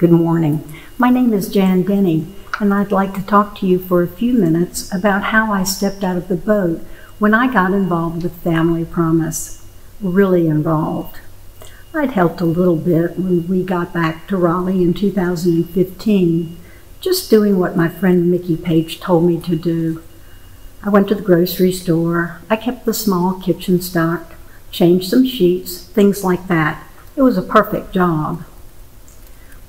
Good morning. My name is Jan Denny, and I'd like to talk to you for a few minutes about how I stepped out of the boat when I got involved with Family Promise. Really involved. I'd helped a little bit when we got back to Raleigh in 2015, just doing what my friend Mickey Page told me to do. I went to the grocery store, I kept the small kitchen stocked, changed some sheets, things like that. It was a perfect job.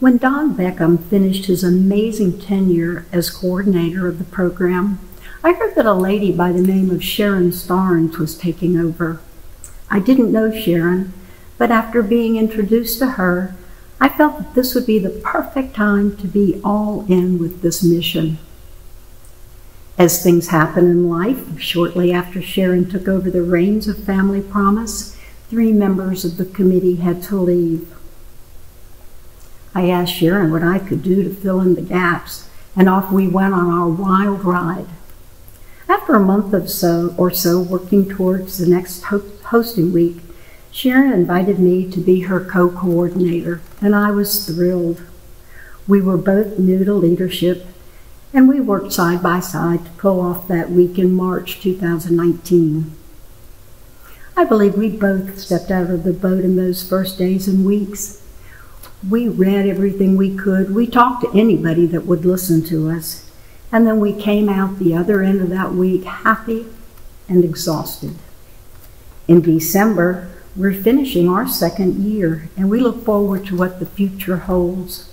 When Don Beckham finished his amazing tenure as coordinator of the program, I heard that a lady by the name of Sharon Starnes was taking over. I didn't know Sharon, but after being introduced to her, I felt that this would be the perfect time to be all in with this mission. As things happen in life, shortly after Sharon took over the reins of Family Promise, three members of the committee had to leave. I asked Sharon what I could do to fill in the gaps, and off we went on our wild ride. After a month of so or so working towards the next hosting week, Sharon invited me to be her co-coordinator, and I was thrilled. We were both new to leadership, and we worked side by side to pull off that week in March 2019. I believe we both stepped out of the boat in those first days and weeks. We read everything we could. We talked to anybody that would listen to us. And then we came out the other end of that week happy and exhausted. In December, we're finishing our second year, and we look forward to what the future holds.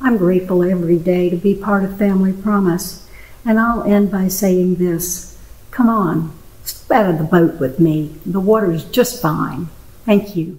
I'm grateful every day to be part of Family Promise, and I'll end by saying this Come on, step out of the boat with me. The water's just fine. Thank you.